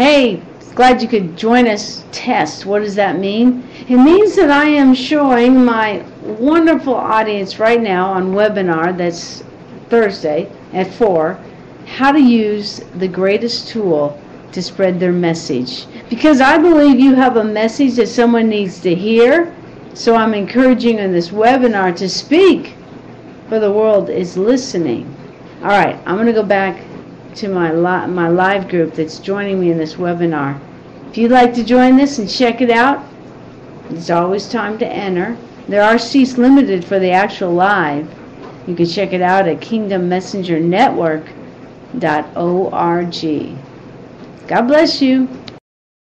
Hey, glad you could join us. Test. What does that mean? It means that I am showing my wonderful audience right now on webinar that's Thursday at 4 how to use the greatest tool to spread their message. Because I believe you have a message that someone needs to hear, so I'm encouraging in this webinar to speak, for the world is listening. All right, I'm going to go back to my, li my live group that's joining me in this webinar. If you'd like to join this and check it out, it's always time to enter. There are seats limited for the actual live. You can check it out at kingdommessengernetwork.org. God bless you.